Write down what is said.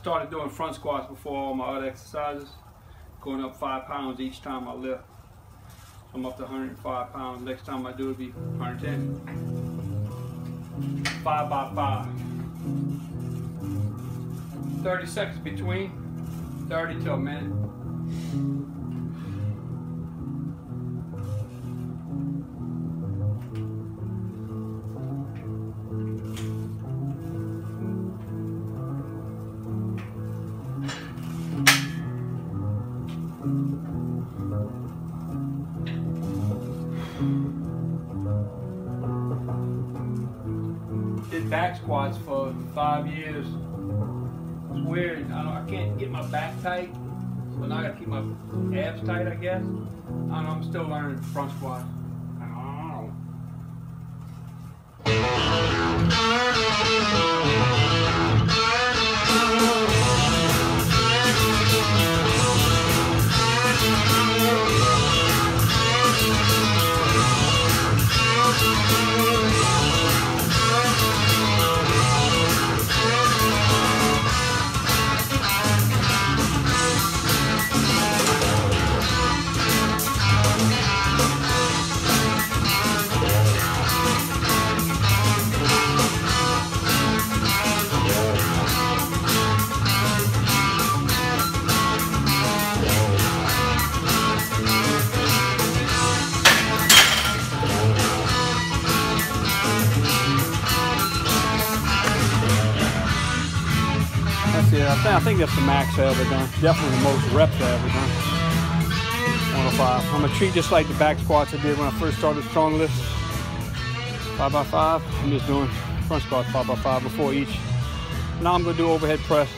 started doing front squats before all my other exercises, going up five pounds each time I lift. I'm up to 105 pounds. Next time I do it'll be 110. Five by five. 30 seconds between, 30 to a minute. Back squats for five years. It's weird. I don't. I can't get my back tight, so now I gotta keep my abs tight. I guess. I know. I'm still learning front squats. Think, I think that's the max I ever done. Definitely the most reps I ever done. 105. I'm gonna treat just like the back squats I did when I first started StrongLifts. Five by five. I'm just doing front squats five by five before each. Now I'm gonna do overhead press